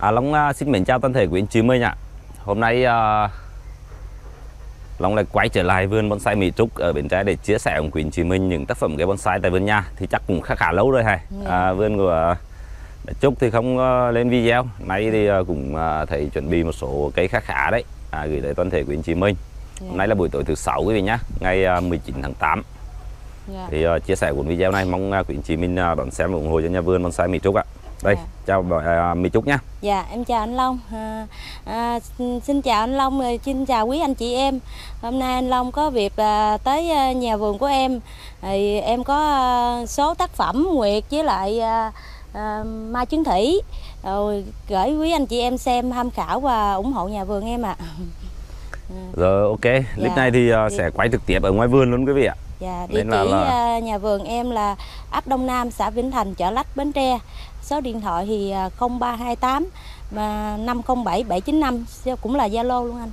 À, Long à, xin mến chào toàn thể quý anh chị mình ạ. Hôm nay à, Long lại quay trở lại vườn bonsai Mỹ Trúc ở Bến Tre để chia sẻ cùng quý anh chị mình những tác phẩm cây bonsai tại vườn nhà. Thì chắc cũng khá khá lâu rồi hay. À, vườn của à, Trúc thì không à, lên video. Nay thì à, cũng à, thấy chuẩn bị một số cây khá khá đấy. À, gửi tới toàn thể quý anh chị mình. Hôm nay là buổi tối thứ sáu quý vị nhá, ngày à, 19 tháng 8. Dạ. Thì à, chia sẻ của video này mong à, quý anh chị mình à, đón xem và ủng hộ cho nhà vườn bonsai Mỹ Trúc ạ. Đây, Dạ. chào bà, à, Mỹ Trúc nhá. Dạ, em chào anh Long. À, à, xin- chào anh Long, rồi xin chào quý anh chị em. Hôm nay anh Long có việc à, tới à, nhà vườn của em. Thì em có à, số tác phẩm Nguyệt với lại à, à, Mai Chứng Thủy. Rồi gửi quý anh chị em xem tham khảo và ủng hộ nhà vườn em ạ. Rồi ok, clip Dạ. này thì à, Thì- sẽ quay trực tiếp ở ngoài vườn luôn quý vị ạ. Dạ, địa Nên là- chỉ là- à, nhà vườn em là ấp Đông Nam, xã Vĩnh Thành, chợ Lách, Bến Tre. Số điện thoại thì à, 0328 mà 507 795 cũng là Zalo luôn anh.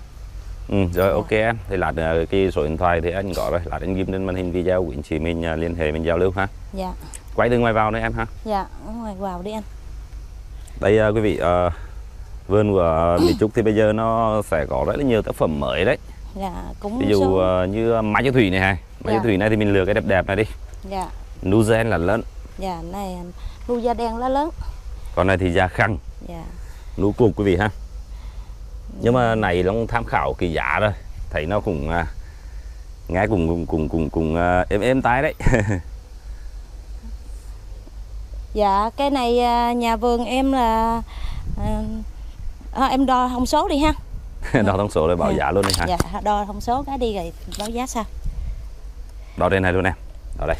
Ừ, rồi Dạ. ok em. Thì lát nữa cái số điện thoại thì anh có rồi, lát anh ghim lên màn hình video của anh chị mình à, liên hệ mình giao lưu ha. Dạ, Quay từ ngoài vào nữa em ha. dạ, ngoài vào đi anh. Đây à, quý vị vườn của Mỹ Trúc thì bây giờ nó sẽ có rất là nhiều tác phẩm mới đấy. Dạ, cũng Ví dụ số... à, như Mai Châu Thủy này hay. Châu Dạ. Thủy này thì mình lựa cái đẹp đẹp này đi. Dạ, Nuzen là lớn, dạ, này nu da đen lá lớn. còn này thì da khăn, Dạ, nú cục quý vị ha. Nhưng mà này nó tham khảo cái giá rồi. Thấy nó cũng à, nghe cũng cũng cũng cũng, cũng à, êm êm tai đấy. dạ, cái này à, nhà vườn em là à, à, em đo thông số đi ha. Đo thông số rồi bảo Dạ. giá luôn đi ha. Dạ, đo thông số cái đi rồi báo giá sao. Đo trên này luôn em. Đo đây.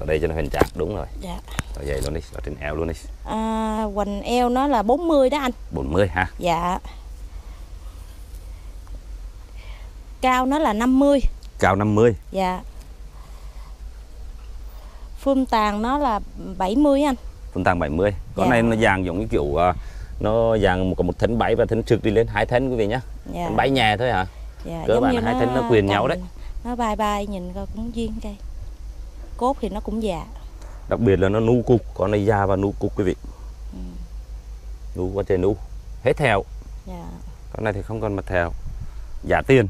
Đo đây cho nó hình chặt đúng rồi. Dạ. Đo dày luôn đi, đo trên eo luôn đi. À, hoành eo nó là 40 đó anh. 40 ha. Dạ. Cao nó là 50. Cao 50. Dạ. Phương tàn nó là 70 anh. Phân tàng 70. Con Dạ. này nó dạng giống như kiểu à, nó dạng một một thân bay và thân trực đi lên hai thân quý vị nhá. Dạ. Bay nhẹ thôi hả? dạ. cơ giống bản là hai thân nó quyền nhau đấy. Nó bay bay nhìn coi cũng duyên cây. Cốt thì nó cũng già. Đặc biệt là nó nu cục, con này da và nu cục quý vị. Nu qua trên nu. Hết theo. Dạ. Con này thì không còn mặt theo. Giá tiền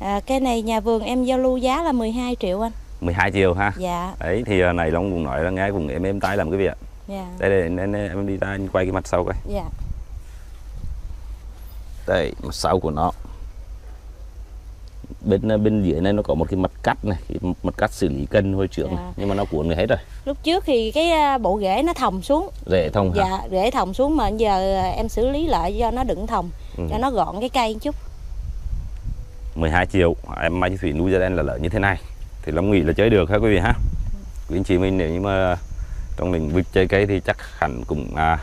À, cái này nhà vườn em giao lưu giá là 12 triệu anh. 12 triệu ha. Dạ. Đấy thì à, này Long cũng nói là nghe êm êm tai lắm quý vị ạ. Dạ. Đây đây nên em đi ra quay cái mặt sau coi. Dạ. đây mặt sau của nó bên bên dưới này nó có một cái mặt cắt này cái mặt cắt xử lý cân hồi trưởng này. Dạ. nhưng mà nó cuốn người hết rồi Lúc trước thì cái à, bộ rễ nó thòng xuống. rễ thông hả Dạ, rễ thòng xuống mà giờ em xử lý lại do nó đựng thòng Ừ. cho nó gọn cái cây chút. 12 triệu em mai thủy nuôi ra đen là lớn như thế này thì Long nghĩ là chơi được ha quý vị ha quý anh chị mình nếu như mà trong lĩnh vực chơi cây thì chắc hẳn cũng à,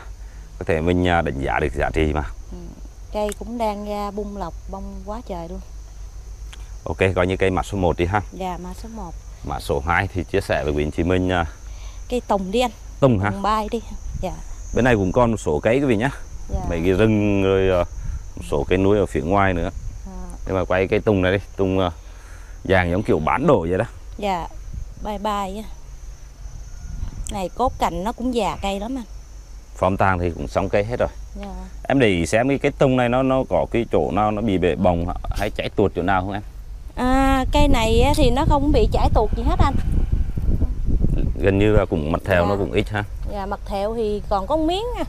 có thể mình à, đánh giá được giá trị mà Cây cũng đang ra bung lọc bông quá trời luôn. Ok coi như cây mã số 1 đi ha Dạ, mã số 1. mã số 2 thì chia sẻ với quý anh chị mình à, Cây tùng đi anh, tung ha tùng bay đi. Dạ. bên này cũng còn một số cây quý vị nhá Dạ. mấy cái rừng rồi à, một số cây núi ở phía ngoài nữa À, nhưng mà quay cây tùng này đi tùng à, dạng giống kiểu bán đổ vậy đó dạ, bay bay á. Này cốt cành nó cũng già cây lắm anh. phom tàng thì cũng xong cây hết rồi Dạ. em để ý xem cái cái tùng này nó nó có cái chỗ nào nó bị bể bồng hay cháy tuột chỗ nào không em À, cây này thì nó không bị chảy tuột gì hết anh. gần như là cũng mặt theo Dạ. nó cũng ít ha Dạ, mặt thẹo thì còn có miếng nha.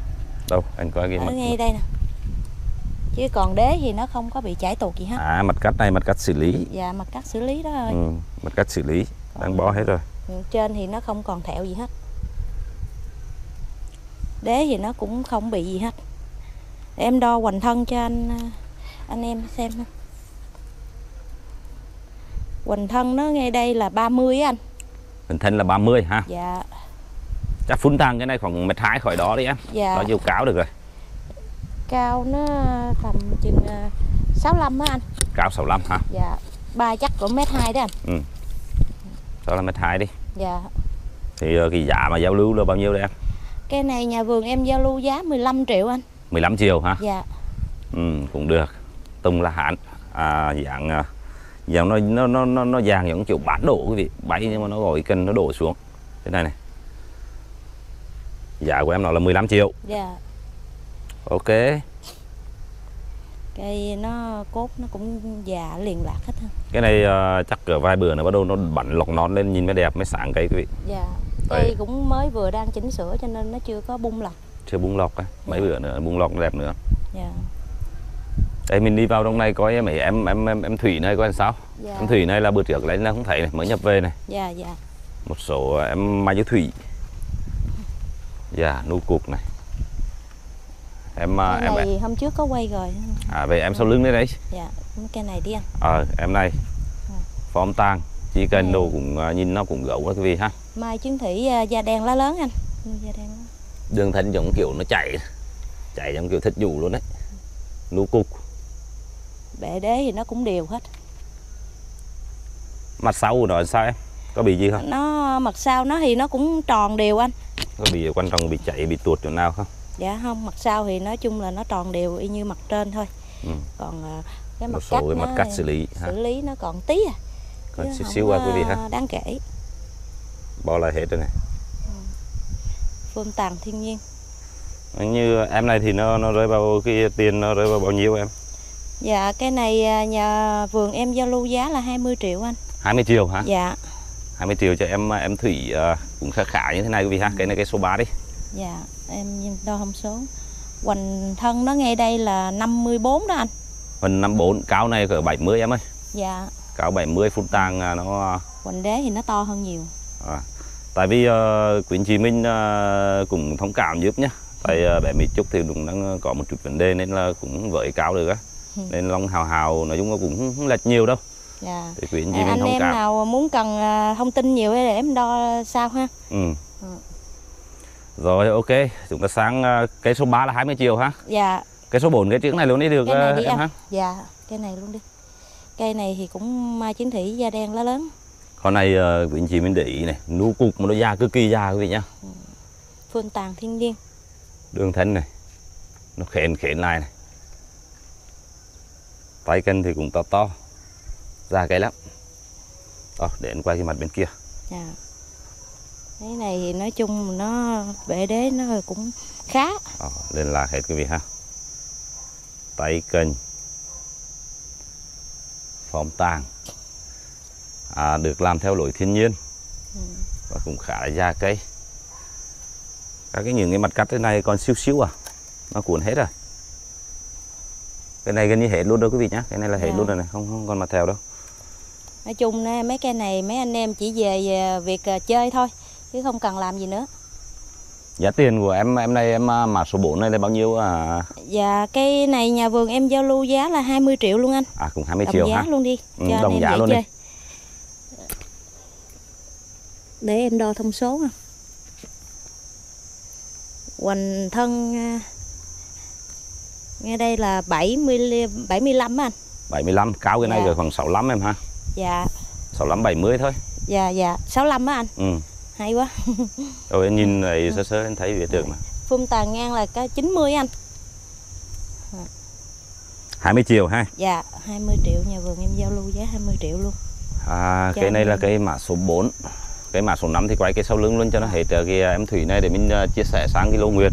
đâu anh coi cái Ở mặt ngay đây nè. Chứ còn đế thì nó không có bị chảy tuột gì hết. à mặt cắt này mặt cắt xử lý Dạ, mặt cắt xử lý đó thôi. ừ, mặt cắt xử lý đang bó hết rồi Ừ, trên thì nó không còn thẹo gì hết đế thì nó cũng không bị gì hết em đo hoành thân cho anh à, anh em xem hoành thân nó ngay đây là 30 á anh. Hình thân là 30 ha dạ. Chắc phun tàng cái này khoảng mét hai khỏi đó đi em. Dạ. Đó chiều cáo được rồi. Cao nó tầm chừng à, 65 á anh. Cao 65 ha dạ. Ba chắc của mét hai đó anh. Đó là mét hai đi. Dạ. Thì ờ, cái giá mà giao lưu là bao nhiêu đây em? Cái này nhà vườn em giao lưu giá 15 triệu anh. 15 triệu ha dạ. Ừ, cũng được. Tùng là hạn à, dạng dạng nó nó nó nó, nó dạng giống kiểu bán đổ quý vị. Bay nhưng mà nó gọi cần nó đổ xuống. Thế này này. Giá của em nó là 15 triệu. Dạ. Ok. Cây nó cốt nó cũng già liền lạc hết ha cái này ờ, chắc cỡ vài bữa nữa bắt đầu nó bắn lọc nón lên nhìn mới đẹp mới sáng cây quý vị. Dạ. Cây cũng mới vừa đang chỉnh sửa cho nên nó chưa có bung lọc chưa bung lọc á. Mấy Dạ. bữa nữa bung lọc đẹp nữa. Dạ đây mình đi vào trong này coi mấy em em em em thủy này coi làm sao? Dạ. Em thủy này là bữa trước lấy là không thấy này mới nhập về này. Dạ dạ. Một số em mai thủy. Dạ nu cục này. Em à, cái em này hôm trước có quay rồi. À về em sau lưng đây đấy. Dạ cây này đi anh. Ờ em này. Ừ. form tang. Chỉ cần Ừ. đồ cũng à, nhìn nó cũng gấu đó quý vị ha. Mai chứng thủy à, da đen lá lớn anh. Nuôi da đen đường thân giống kiểu nó chạy chạy giống kiểu thịt dù luôn đấy. Nu cục bệ đế thì nó cũng đều hết. Mặt sau của nó làm sao em? Có bị gì không? Nó mặt sau nó thì nó cũng tròn đều anh. Có bị quan trọng bị chạy bị tuột chỗ nào không? Dạ không mặt sau thì nói chung là nó tròn đều y như mặt trên thôi. Ừ. còn à, cái mặt một số cái mặt nó- xử lý ha? xử lý nó còn tí à. Còn chứ xíu xíu qua quý vị ha? đáng kể. Bỏ lại hết rồi này. Phơm tàn thiên nhiên. Như em này thì nó nó rơi vào cái tiền nó rơi vào bao nhiêu em dạ cái này à, nhà vườn em giao lưu giá là 20 triệu anh. 20 triệu hả? Dạ. 20 triệu cho em em thủy ờ, cũng khá khá như thế này quý vị ha. Cái này cái số 3 đi. Dạ em đo thông số. Hoành thân nó ngay đây là 54 đó anh. Phần 54 cao này cỡ 70 em ơi. Dạ. Cao 70 phút tàng à, nó hoành đế thì nó to hơn nhiều. À. tại vì uh, quý anh chị mình ờ, cũng thông cảm giúp nhé tại uh, bé Mỹ Trúc thì đúng đang có một chút vấn đề nên là cũng với cao được á. Ừ. nên long hào hào nói chung là cũng không, lệch nhiều đâu. Dạ. Thì anh chị À, mình anh em cảm. nào muốn cần à, thông tin nhiều để em đo sao ha? Ừ. Ừ. rồi ok. Chúng ta sang ờ, cái số 3 là 20 triệu ha. Dạ. Cái số 4 cái trước này luôn đi được cái này ờ, đi em anh. ha. Dạ cái này luôn đi. Cây này thì cũng mai chiến thủy da đen lá lớn. Con này ờ, quý anh chị mình để ý này nu cục mà nó già cực kỳ già quý vị nhá. Phương tàn thiên nhiên. Đường thân này nó khển khển lại này tay cân thì cũng to to ra cái lắm. Đó để anh quay cái mặt bên kia. Dạ. Cái này thì nói chung nó bệ đế nó cũng khá. Đó, lên lạc hết quý vị ha. Tay cân form tàng à, được làm theo lối thiên nhiên. Ừ. và cũng khá là già cây các cái những cái mặt cắt thế này còn xíu xíu à. Nó cuốn hết rồi cái này gần như hết luôn đâu quý vị nhá. Cái này là hết Dạ. luôn rồi này không không còn mặt theo đâu. Nói chung nè, mấy cây này mấy anh em chỉ về về việc à, chơi thôi chứ không cần làm gì nữa. Giá tiền của em em này em à, mã số 4 này là bao nhiêu à, và cây này nhà vườn em giao lưu giá là 20 triệu luôn anh. À cũng 20 đồng triệu giá ha luôn đi Ừ, cho đồng giá luôn đi. chơi. Để em đo thông số ha hoành thân à, ngay đây là 70 li- 75 á anh. 75 cao cái này Dạ. rồi khoảng 65 em ha. Dạ. 65 70 thôi. Dạ dạ. 65 á anh. Ừ. hay quá. Rồi em nhìn này sơ sơ em thấy biết được mà. Phun tàn ngang là cái 90 anh. 20 triệu ha. Dạ 20 triệu nhà vườn em giao lưu giá 20 triệu luôn. À, Cho cái này là cái mã số 4 cái mã số 5 thì quay cái sau lưng luôn cho nó hết cái à, em thủy này để mình à, chia sẻ sang cái lô nguyệt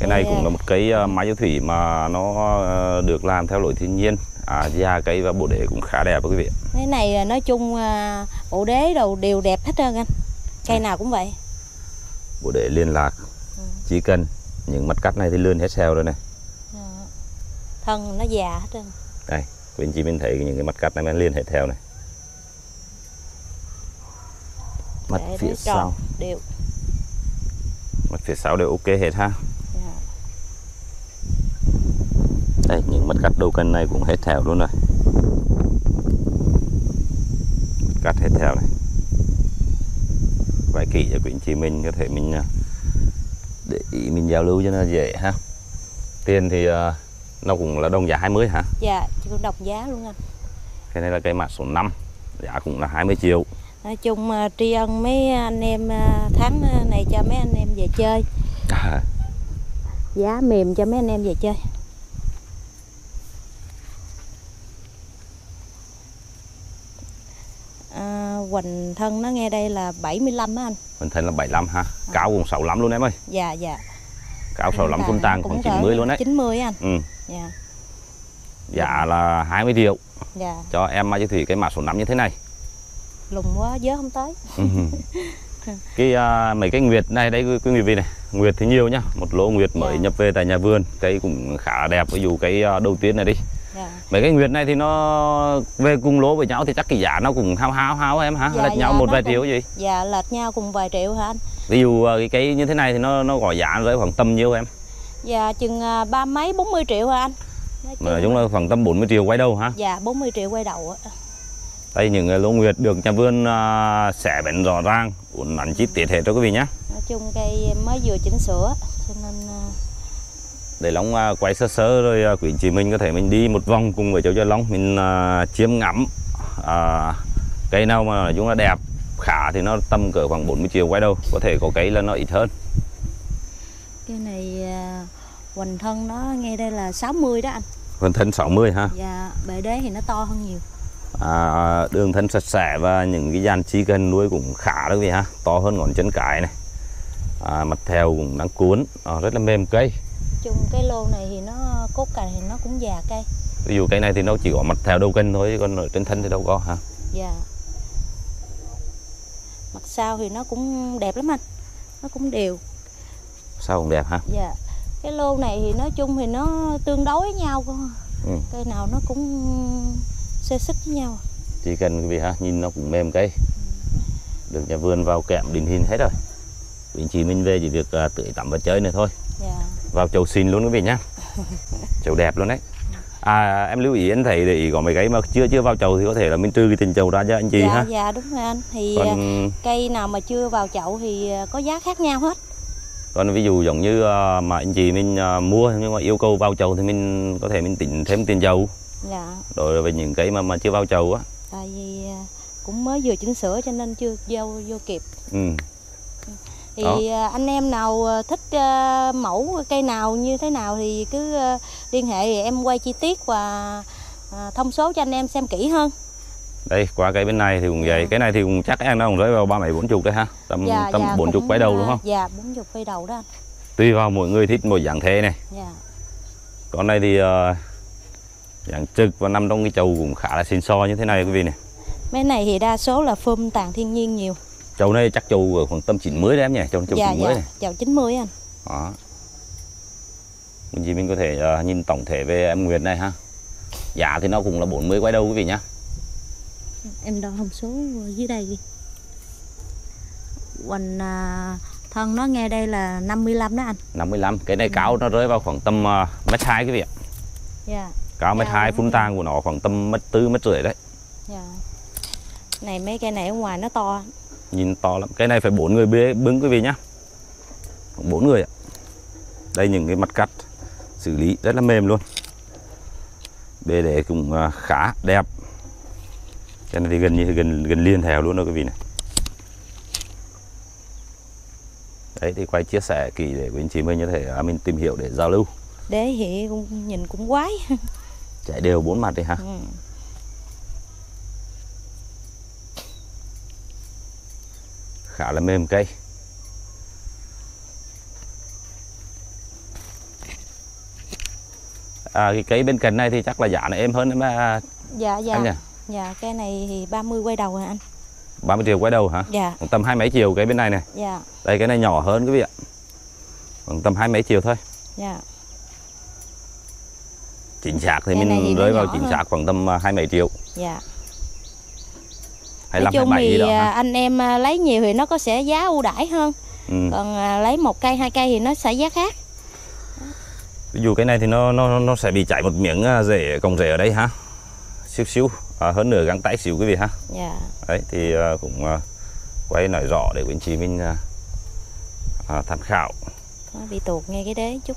cái này cũng à, là một cây à, mai yêu thủy mà nó à, được làm theo lối thiên nhiên. À, da cây và bộ rễ cũng khá đẹp quý vị cái này à, nói chung bộ đế đầu đều đẹp hết trơn anh. Cây nào cũng vậy. Bộ rễ liên lạc Ừ. chỉ cần những mặt cắt này thì lươn hết xeo rồi này. Dạ. thân nó già hết trơn. Đây quý anh chị mình thấy những cái mặt cắt này มัน liên hệ theo này. Mặt Để phía nó sau. đều. Mặt phía sau đều ok hết ha dạ. Đây những mặt cắt đầu cân này cũng hết theo luôn rồi. Mặt cắt hết theo này. Vài kỹ cho quý anh chị mình có thể mình à, để ý mình giao lưu cho nó dễ ha. Tiền thì à, nó cũng là đồng giá 20 hả? Dạ chứ đồng giá luôn anh. Cái này là cây mã số 5 giá cũng là 20 triệu. Nói chung à, tri ân mấy anh em tháng này cho mấy anh em về chơi. À, giá mềm cho mấy anh em về chơi à, hoành thân nó nghe đây là 75 á anh. Mình thấy là 75 ha cao cũng 65 luôn em ơi. Dạ dạ. Cao 65 phun tàng khoảng 90 luôn đấy. 90 anh. Ừ. dạ. Giá là 20 triệu. Dạ. Cho em Mai Chí Thủy cái mã số 5 như thế này. Lùng quá dớ không tới. Ừ. cái à, mấy cái nguyệt này đây quý vị này? Nguyệt thì nhiều nhá. Một lô nguyệt mới Dạ. nhập về tại nhà vườn. Cây cũng khá đẹp ví dụ cái à, đầu tiên này đi dạ. Mấy cái nguyệt này thì nó về cùng lô với nhau thì chắc cái giá nó cũng hao hao hao em hả? Dạ, lệch nhau dạ, một nó vài cũng- triệu gì? dạ lệch nhau cùng vài triệu hả anh? Ví dụ à, cái cây như thế này thì nó nó có giá rơi khoảng tầm nhiêu em? Dạ chừng à, ba mấy 40 triệu hả anh? Mà nói chung là khoảng tầm 40 triệu quay đầu hả? Dạ 40 triệu quay đầu á. Đây những lô nguyệt được nhà vườn à, xẻ bén rõ ràng uốn nắn chi tiết hết cho quý vị nhé nói chung cây mới vừa chỉnh sửa cho nên à, để Long à, quay sơ sơ rồi à, quý anh chị mình có thể mình đi một vòng cùng với cháu cho Long. Mình à, chiêm ngắm à, cây nào mà nói chung là đẹp khá thì nó tầm cỡ khoảng 40 triệu quay đầu. Có thể có cây là nó ít hơn. Cái này hoành thân nó nghe đây là 60 đó anh. Phần thân 60 ha dạ bệ đế thì nó to hơn nhiều. À, đường thân sạch sẽ và những cái dàn chi cần nuôi cũng khá đó quý ha. To hơn ngón chân cái này. À, mặt theo cũng đang cuốn à, rất là mềm cây chung cái lô này thì nó cốt cành thì nó cũng già cây. Ví dụ cây này thì nó chỉ có mặt theo đầu cân thôi còn ở trên thân thì đâu có ha dạ. Mặt sau thì nó cũng đẹp lắm anh. Nó cũng đều. Sao cũng đẹp ha dạ. Cái lô này thì nói chung thì nó tương đối với nhau con Ừ. cây nào nó cũng xê xích với nhau. Chỉ cần quý vị ha nhìn nó cũng mềm cây. Được nhà vườn vào kẽm định hình hết rồi. Anh chị mình về chỉ việc à, tưới tắm và chơi nữa thôi. Dạ vào chậu xin luôn quý vị nhá. Chậu đẹp luôn đấy. À em lưu ý anh thấy để ý có mấy cái mà chưa chưa vào chậu thì có thể là mình trừ cái tình chậu ra cho anh chị dạ ha. dạ đúng rồi anh. Thì à, còn cây nào mà chưa vào chậu thì à, có giá khác nhau hết. Còn ví dụ giống như à, mà anh chị mình à, mua nhưng mà yêu cầu vào chậu thì mình có thể mình tính thêm tiền dầu dạ. Rồi về những cái mà mà chưa vào chậu á. Tại vì à, cũng mới vừa chỉnh sửa cho nên chưa vô vô kịp. Ừ. thì Đó. à, anh em nào à, thích à, mẫu cây nào như thế nào thì cứ liên hệ thì em quay chi tiết và thông số cho anh em xem kỹ hơn. Đây qua cái bên này thì cũng vậy. Dạ. cái này thì cũng chắc em nó cũng rơi vào ba mấy bốn chục đấy ha. Tầm tầm bốn chục quay đầu đúng không? dạ bốn chục quay đầu đó anh. Tùy vào mỗi người thích mỗi dạng thế này. Dạ. Con này thì uh, dạng trực và nằm trong cái chậu cũng khá là xịn so như thế này quý vị này. Mấy này thì đa số là phum tàn thiên nhiên nhiều chậu này chắc chậu ở khoảng tầm 90 đấy em nhỉ chậu chậu dạ 90 dạ. này chậu 90 anh. Đó. Mình chỉ mình có thể ờ, nhìn tổng thể về em Nguyệt này ha. Giá thì nó cũng là 40 quay đầu quý vị nhá. Em đo thông số dưới đây đi. Hoành à, thân nó nghe đây là 55 đó anh. 55 cái này Ừ. cao nó rơi vào khoảng tầm uh, mét hai quý vị ạ. Dạ. Cao mét Dạ, hai đúng phun rồi. tang của nó khoảng tầm mét tư mét rưỡi đấy. Dạ. Này mấy cây này ở ngoài nó to nhìn to lắm. Cái này phải bốn người bê bưng quý vị nhá. Bốn người ạ. Đây những cái mặt cắt xử lý rất là mềm luôn. Bề để cũng à, khá đẹp. Cái này thì gần như gần gần liên theo luôn đó quý vị này. Đấy thì quay chia sẻ kỹ để quý anh chị mình có thể à, mình tìm hiểu để giao lưu. Đế thì cũng nhìn cũng quái. Chạy đều bốn mặt đi ha ừ. Khá là mềm cây à, cái cây bên cạnh này thì chắc là giá nó êm hơn em à, dạ dạ. anh nhỉ? Dạ cây này thì 30 quay đầu rồi anh? 30 triệu quay đầu hả? Dạ. Tầm hai mấy triệu cái bên này này dạ. Đây cái này nhỏ hơn quý vị ạ. Khoảng tầm hai mấy triệu thôi. Dạ. Chính xác thì Cái mình rơi vào chính hơn. xác khoảng tầm à, hai mấy triệu. Dạ hai nói mươi chung thì đó à, ha. anh em à, lấy nhiều thì nó có sẽ giá ưu đãi hơn. Ừ. còn à, lấy một cây hai cây thì nó sẽ giá khác. Ví dụ cái này thì nó nó nó sẽ bị chảy một miếng rễ cọng rễ ở đây ha. Xíu xíu à, hơn nửa găng tay xíu quý vị ha. Dạ. Đấy thì à, cũng à, quay nói rõ để quý anh chị mình à, à, tham khảo. Nó bị tuột ngay cái đế chút.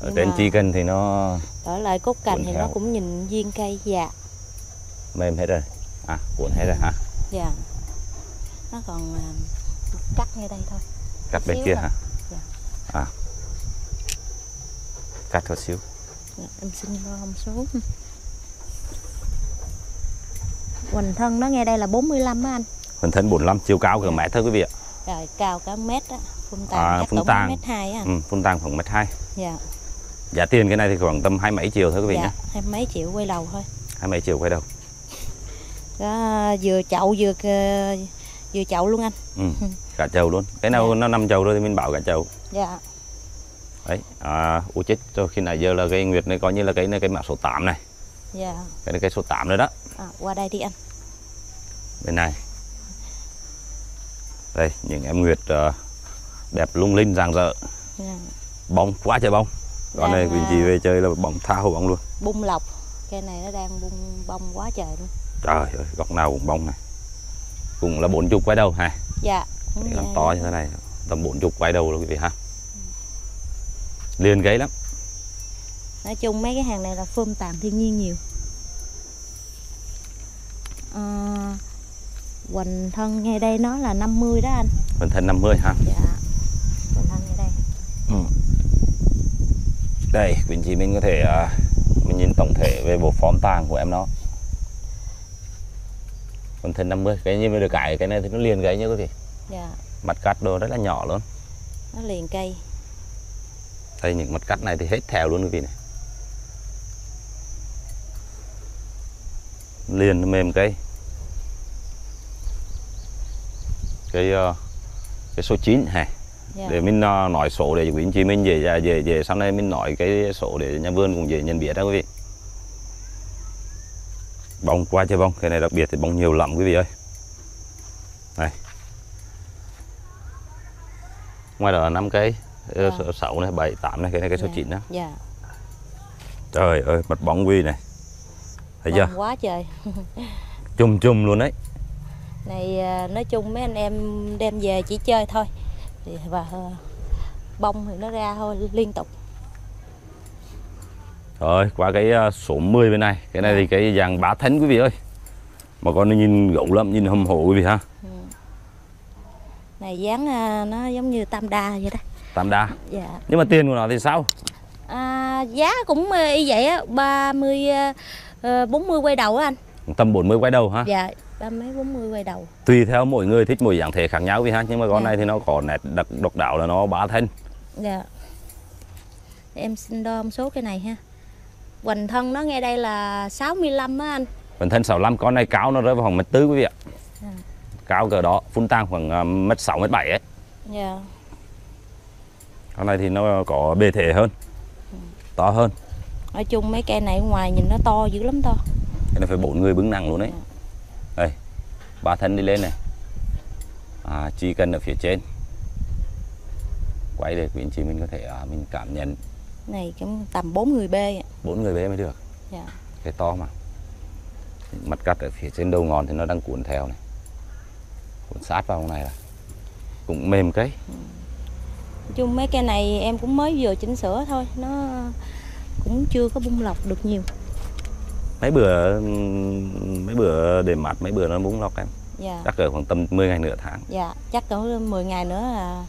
Ở trên chi cần thì nó ở lại cốt cành thì theo. nó cũng nhìn viên cây dạ. Mềm hết rồi à cuộn hết rồi ha dạ. Nó còn à, cắt ngay đây thôi. Cắt bên kia thôi. hả? Dạ. à. Cắt thôi xíu. Dạ, em xin thông số Hoành thân nó nghe đây là 45 á anh. Phần thân 45 chiều cao cỡ mét thôi quý vị ạ. Rồi cao cả mét á. Phun tàn À, phun cũng tàn. mét hai á. Ừ, phun tàn khoảng mét hai. Dạ, giá tiền cái này thì khoảng tầm hai mấy triệu thôi quý vị dạ, nhé. hai mấy triệu quay đầu thôi. hai mấy triệu quay đầu Đó, vừa chậu vừa ờ, vừa chậu luôn anh. ừ. cả chầu luôn cái nào Dạ. nó nằm chầu rồi thì mình bảo cả chầu Dạ, đấy à u chết cho khi nãy giờ là cái nguyệt này coi như là cái này cái mã số 8 này dạ. cái này cái số 8 rồi đó À, qua đây đi anh. bên này đây những em nguyệt ờ, đẹp lung linh rạng rỡ Dạ. bông quá trời bông con này Đang, quý chị về chơi là bông tha hồ bông luôn Bung lọc. Cây này nó đang bung bông quá trời luôn. Trời ơi góc nào cũng bông này cũng là bốn chục quay đầu ha Dạ. vậy. to như thế này tầm bốn chục quay đầu luôn quý vị ha liền gáy lắm Nói chung mấy cái hàng này là phơm tàn thiên nhiên nhiều. À, Hoành thân ngay đây nó là 50 đó anh. phần thân 50 ha Dạ. Hoành thân ngay đây. đây quý chị mình có thể à, mình nhìn tổng thể về bộ form tàng của em nó phần thân 50 cái như được cái cái này thì nó liền gáy nhá quý vị Dạ. mặt cắt đồ rất là nhỏ luôn. Nó liền cây. đây những mặt cắt này thì hết theo luôn quý vị này. Liền mềm cây. Cái ờ, cái số 9 hè Dạ. để mình ờ, nói số để quý anh chị mình về về về sau này mình nói cái số để nhà vườn cũng dễ nhận biết đó quý vị bông qua chơi bông cái này đặc biệt thì bông nhiều lắm quý vị ơi này ngoài đó là năm cây Dạ. Ờ, sáu này bảy tám này cái này cái số Dạ. 9 đó Dạ. trời ơi mặt bóng quy này thấy chưa Bông quá trời. chùm chùm luôn đấy Này à, nói chung mấy anh em đem về chỉ chơi thôi. Và à, bông thì nó ra thôi liên tục. Rồi qua cái ờ, số 10 bên này cái này thì cái dạng bá thánh quý vị ơi mà con nó nhìn gấu lắm nhìn hầm hổ quý vị ha Này dáng à, nó giống như tam đa vậy đó. tam đa Dạ. nhưng mà tiền của nó thì sao À, giá cũng ờ, y vậy á, 30 ờ, 40 quay đầu á anh. tầm 40 quay đầu ha Dạ, ba mấy 40 quay đầu. tùy theo mỗi người thích mỗi dạng thể khác nhau quý vị ha nhưng mà con Dạ. này thì nó có nét đặc độc đáo là nó bá thân Dạ. Em xin đo số cái này ha. Hoành thân nó ngay đây là 65 á anh. phần thân 65 con này cao nó rơi vào khoảng mét tư quý vị ạ À. cao cỡ đó phun tang khoảng ờ, mét sáu mét bảy ấy Dạ. con này thì nó có bề thể hơn to hơn Nói chung mấy cây này ngoài nhìn nó to dữ lắm to. cái này phải bốn người bứng nặng luôn đấy đây ba thân đi lên này à, chỉ cần ở phía trên quay để quý anh chị mình có thể à, mình cảm nhận Này cũng tầm 4 người bê bốn người bé mới được? Dạ. cái to mà. Mặt cắt ở phía trên đầu ngọn thì nó đang cuộn theo này. Cuộn sát vào này là cũng mềm cái. Nói chung mấy cây này em cũng mới vừa chỉnh sửa thôi, nó cũng chưa có bung lọc được nhiều. mấy bữa mấy bữa để mặt mấy bữa nó búng lọc em. Dạ. chắc ở khoảng tầm 10 ngày nửa tháng. Dạ, chắc cỡ 10 ngày nữa là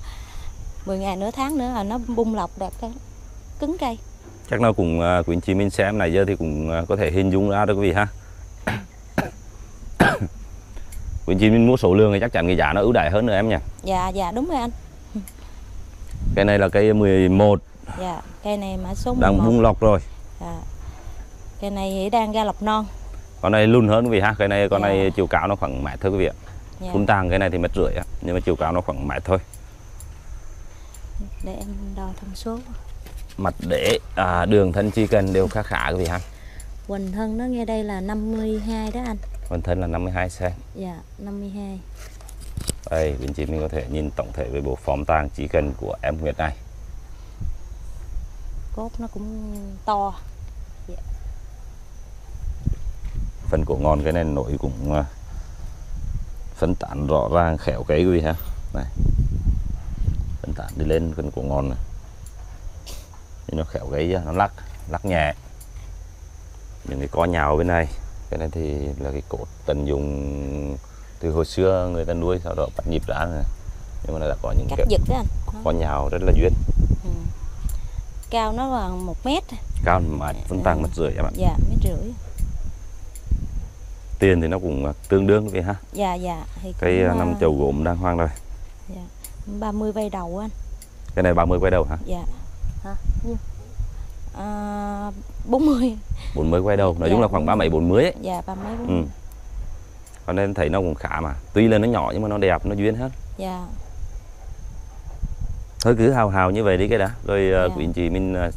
10 ngày nửa tháng nữa là nó bung lọc đẹp cái cứng cây. chắc nó cũng à, quý anh chị mình xem này giờ thì cũng à, có thể hình dung ra được quý vị ha quý anh chị mình mua số lượng thì chắc chắn cái giá nó ưu đãi hơn nữa em nha Dạ, dạ đúng rồi anh. cái này là cây 11 Dạ, cây này mã số 11. đang bung lọc rồi Dạ. Cây này thì đang ra lọc non. con này lùn hơn quý vị ha cái này con Dạ. này chiều cao nó khoảng mét thôi quý vị ạ Dạ. phun tàng cái này thì mét rưỡi á nhưng mà chiều cao nó khoảng mét thôi Để em đo thông số. Mặt để à, đường thân chi cần đều khá khá quý vị ha. Hoành thân nó nghe đây là 52 đó anh. phần thân là 52 cm Dạ, 52. đây anh chị mình có thể nhìn tổng thể về bộ form tàng chỉ cần của em Nguyệt này. Cốt nó cũng to. phần cổ ngon cái này nổi cũng à, phân tán rõ ràng khéo cái quý vị ha. Này. Phân tán đi lên phần cổ ngon này nhưng nó khéo á, nó lắc lắc nhẹ những cái co nhào bên này cái này thì là cái cột tận dụng từ hồi xưa người ta nuôi sau đó bắt nhịp ra này nhưng mà nó đã có những Cắt cái giật anh. Co nhào rất là duyên Ừ. Cao nó bằng 1 mét. cao mà phân tàng mất rưỡi em ạ Dạ, mét rưỡi. tiền thì nó cũng à, tương đương với ha Dạ, dạ. Thì cái à, năm ờ, chầu gốm đang hoang rồi 30 vây đầu anh cái này 30 quay đầu hả dạ hả? Nhiêu? À, 40 40 quay đầu. Nói Dạ. chung là khoảng ba mấy 40 ấy. Dạ ba mấy bốn ừ. cho nên thấy nó cũng khá mà. Tuy là nó nhỏ nhưng mà nó đẹp nó duyên hết. Dạ. Thôi cứ hào hào như vậy đi cái đã. Rồi ờ, Dạ. quý anh chị mình ờ,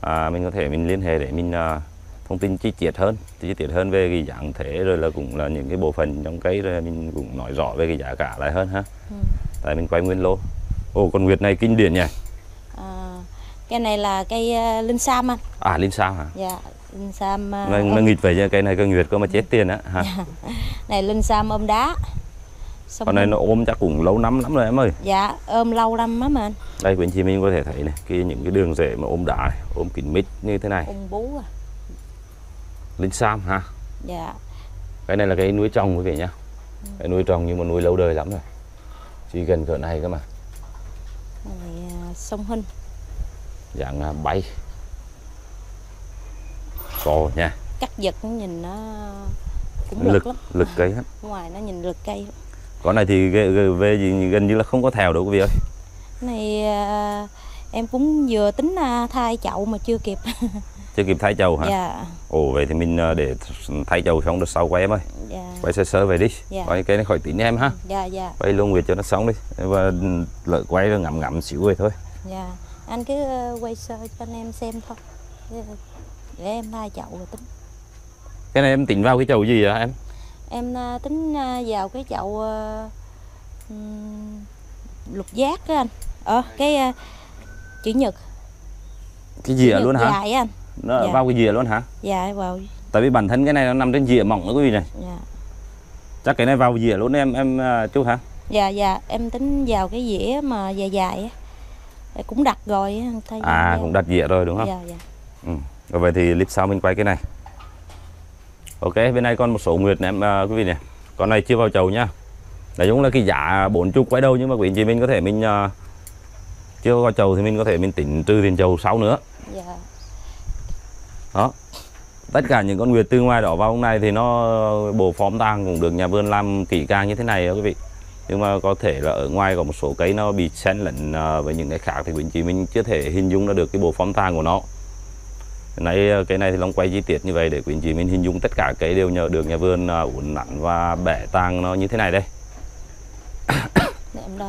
à, mình có thể mình liên hệ để mình ờ, thông tin chi tiết hơn chi tiết hơn về cái dạng thể rồi là cũng là những cái bộ phận trong cây rồi mình cũng nói rõ về cái giá cả lại hơn ha. Ừ. tại mình quay nguyên lô. Ồ con nguyệt này kinh điển nhỉ. à, cây này là cây à, linh sam anh. À linh sao hả? Dạ linh sam à, nó, nó ôm- nghịch về chứ cây này cây nguyệt có mà chết tiền á ha này linh sam ôm đá. Xong con này nó ôm chắc cũng lâu lắm lắm rồi em ơi. Dạ ôm lâu lắm lắm anh. Đây quý anh chị mình có thể thấy này cái những cái đường rễ mà ôm đá này, ôm kín mít như thế này. Ung bú à. Linh sam ha dạ. Cái này là cái nuôi trồng quý vị nhá. Cái nuôi trồng nhưng mà nuôi lâu đời lắm rồi. Chỉ gần cỡ này cơ mà. Này à, sông hình dạng à, bay to nha. Cắt giật cũng nhìn nó cũng lực, lắm. lực cây hết ngoài nó nhìn lực cây. Con này thì về gì gần như là không có thèo đâu quý vị ơi. Này à, em cũng vừa tính à, thay chậu mà chưa kịp. Chưa kịp thay chầu hả? Dạ. Ồ vậy thì mình à, để thay chầu xong được sau quay em ơi. Dạ. Quay sơ sơ về đi. Dạ. quay cái này khỏi tính em ha. Dạ dạ. Quay luôn nguyệt cho nó sống đi. Và lợi quay rồi ngậm ngậm xíu vậy thôi. Dạ anh cứ ờ, quay sơ cho anh em xem thôi. Để, để em thay chậu rồi tính. Cái này em tính vào cái chầu gì hả em? Em à, tính vào cái chậu lục giác đó anh. Ờ cái chữ nhật. Cái dìa chữ luôn hả? dài anh. Nó Dạ. vào cái dìa luôn hả? Dài vào. Tại vì bản thân cái này nó nằm trên dìa mỏng đó quý vị này. Dạ. Chắc cái này vào dìa luôn em em chú hả? Dạ dạ. Em tính vào cái dĩa mà dài dài á cũng đặt rồi thay à cũng đặt dìa rồi đúng không? Dạ dạ. Rồi vậy thì clip sau mình quay cái này. Ok bên này còn một số nguyệt này em à, quý vị này con này chưa vào chầu nhá nói chung là cái giá bốn chục quay đâu nhưng mà quý anh chị mình có thể mình à, chưa vào chầu thì mình có thể mình tính trừ tiền chầu sau nữa. Dạ. Đó. Tất cả những con nguyệt từ ngoài đó vào hôm nay thì nó bộ form tang cũng được nhà vườn làm kỹ càng như thế này đó quý vị nhưng mà có thể là ở ngoài có một số cây nó bị xen lẫn à, với những cái khác thì quý anh chị mình chưa thể hình dung ra được cái bộ form tang của nó. Nãy à, cái này thì long quay chi tiết như vậy để quý anh chị mình hình dung tất cả cây đều nhờ được nhà vườn à, uốn nắn và bẻ tang nó như thế này đây.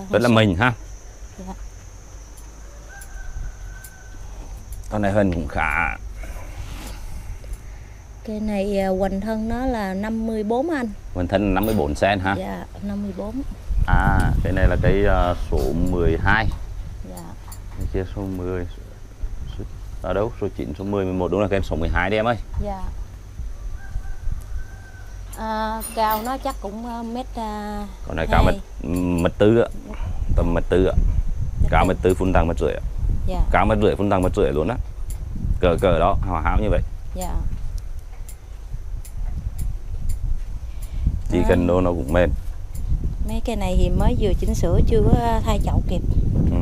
Rất là mình ha. Dạ. con này hình cũng khá. Cái này hoành thân nó là 54 anh. Mình thân 54 cm ha. Dạ 54 à cái này là cây à, số 12 dạ. Cái kia số 10 số, ở đâu? Số 9 số 10 11 đúng là cái số 12 đi em ơi. Dạ. À, cao nó chắc cũng à, mét à, còn này cao mét mét tư ạ. Tầm mét tư ạ. Cao mét tư phun tăng mét rưỡi ạ. Dạ. Cao mét rưỡi phun tăng mét rưỡi luôn á. Cỡ cỡ đó hào háo như vậy. Dạ. Chỉ À. cần đồ nó cũng mềm mấy cái này thì mới vừa chỉnh sửa chưa có thay chậu kịp. Ừ.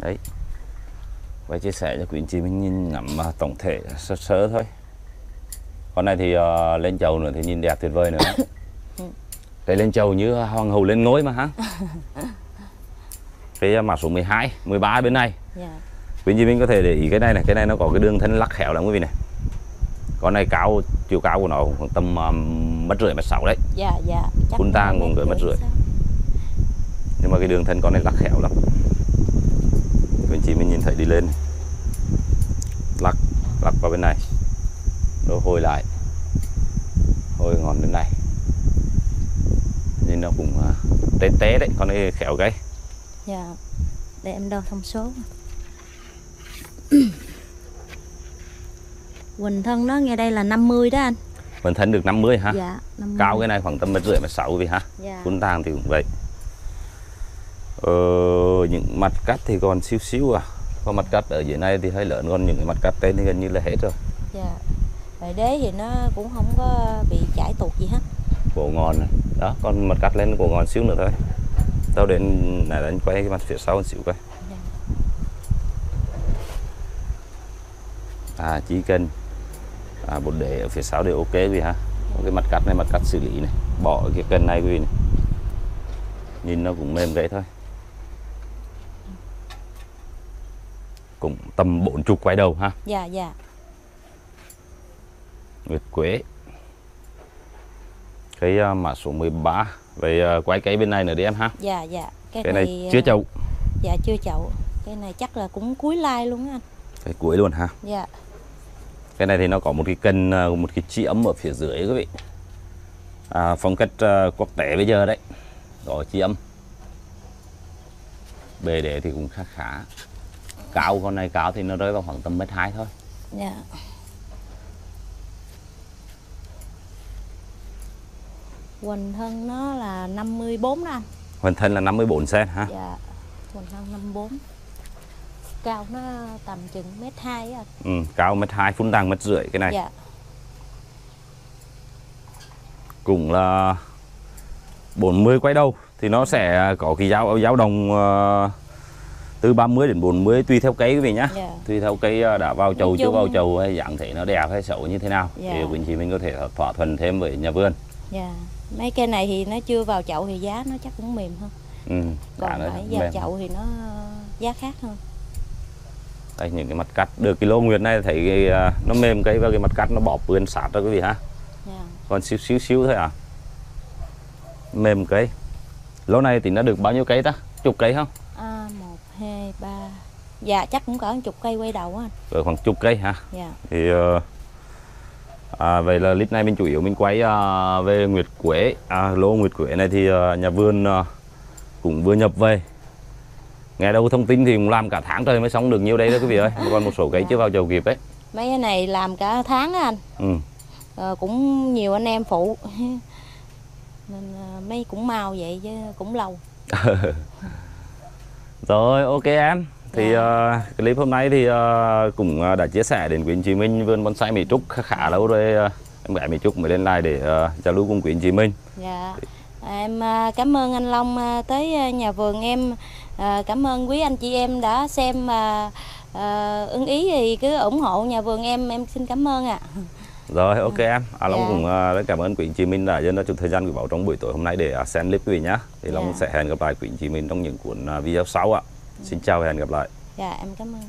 đấy. Và chia sẻ cho quý anh chị mình nhìn ngắm à, tổng thể sơ sơ thôi. Con này thì ờ, lên chầu nữa thì nhìn đẹp tuyệt vời nữa. Cái lên chầu như hoàng hậu lên ngôi mà ha? Cái à, mã số 12 13 bên này. Dạ. Quý anh chị mình có thể để ý cái này này. Cái này nó có cái đường thân lắc khéo lắm quý vị này con này cao chiều cao của nó khoảng tầm um, mét rưỡi mét sáu đấy. Dạ dạ chắc tang cũng cỡ mét rưỡi. nhưng mà cái đường thân con này lắc khéo lắm. Anh chị mình nhìn thấy đi lên. Lắc lắc vào bên này. Rồi hồi lại. Hồi ngọn bên này. Nên nó cũng à, té té đấy con này khéo cái dạ để em đo thông số Quỳnh thân nó nghe đây là 50 đó anh. Mình thân được 50 ha Dạ 50 cao cái này khoảng tầm mét rưỡi mét sáu vì ha dạ. phun tang thì cũng vậy. Ờ, những mặt cắt thì còn xíu xíu à. Còn mặt cắt ở dưới này thì hơi lớn còn những cái mặt cắt trên thì gần như là hết rồi. Dạ. Rồi đế thì nó cũng không có bị chảy tuột gì hết. Cổ ngòn này. đó còn mặt cắt lên cổ ngòn xíu nữa thôi. Tao đến này anh quay cái mặt phía sau một xíu coi. Dạ. à chỉ cần à, bột để ở phía sau đều ok quý ha Có cái mặt cắt này mặt cắt xử lý này. Bỏ cái cần này quý này. Nhìn nó cũng mềm vậy thôi. Cũng tầm bốn chục quay đầu ha. Dạ dạ. Nguyệt Quế. Cái uh, mã số 13 về uh, quay cây bên này nữa đi em ha. Dạ dạ. Cái, cái này ờ, chưa chậu. dạ chưa chậu. Cái này chắc là cũng cuối lai luôn á anh. Cái cuối luôn ha. Dạ cái này thì nó có một cái kênh uh, một cái chi ấm ở phía dưới quý vị. À, phong cách uh, quốc tế bây giờ đấy đó chi âm. Bề để thì cũng khá khá. Cao con này cao thì nó rơi vào khoảng tầm mét hai thôi. Dạ. Quỳnh thân nó là 54 đó anh. Hoàn thân là 54 cm ha Dạ Quỳnh thân 54 Cao nó tầm chừng mét hai á. Anh ừ, cao mét hai phun đằng mét rưỡi cái này. Dạ. Cũng là 40 quay đầu thì nó sẽ có cái dao dao động ờ, từ 30 đến 40 tùy theo cây quý vị nhá. Dạ. Tùy theo cây ờ, đã vào chậu Nói chưa vào chậu hay dạng thể nó đẹp hay xấu như thế nào. Dạ. thì quý chị mình có thể thỏa thuận thêm với nhà vườn. Dạ. Mấy cây này thì nó chưa vào chậu thì giá nó chắc cũng mềm hơn. Ừ, Còn phải vào chậu thì nó giá khác hơn đây những cái mặt cắt. Được cái lô nguyệt này thấy cái, ờ, nó mềm cây và cái mặt cắt nó bọp vươn sát đó quý vị ha. Dạ. Còn xíu xíu xíu thôi à. Mềm cây. Lô này thì nó được bao nhiêu cây ta? Chục cây không? À, 1, 2, 3 Dạ chắc cũng cỡ chục cây quay đầu anh. Cỡ khoảng chục cây ha. Dạ. Thì ờ, à, vậy là clip này mình chủ yếu mình quay à, về nguyệt quế. À, lô nguyệt quế này thì à, nhà vườn à, cũng vừa nhập về nghe đâu thông tin thì làm cả tháng trời mới sống được nhiêu đây đó quý vị ơi. Còn một số cây chưa vào chậu kịp ấy. Mấy cái này làm cả tháng á anh. Ừ. Ờ, Cũng nhiều anh em phụ. Nên ờ, mấy cũng mau vậy chứ cũng lâu. Rồi ok em. Thì Dạ. à, clip hôm nay thì à, cũng à, đã chia sẻ đến quý anh chị mình vườn bonsai Mỹ Trúc khá, khá lâu rồi à, em gái Mỹ Trúc mới lên lại để à, giao lưu cùng quý anh chị mình Dạ. Em à, cảm ơn anh Long à, tới à, nhà vườn em À, Cảm ơn quý anh chị em đã xem và à, ưng ý thì cứ ủng hộ nhà vườn em Em xin cảm ơn ạ Rồi ok em, à, Long Dạ. cũng à, rất cảm ơn quý anh chị mình đã dành chút thời gian quý báu trong buổi tối hôm nay để à, xem clip quý vị nhé. Thì Long Dạ. sẽ hẹn gặp lại quý anh chị mình trong những cuốn à, video sau ạ. Xin chào và hẹn gặp lại. Dạ em cảm ơn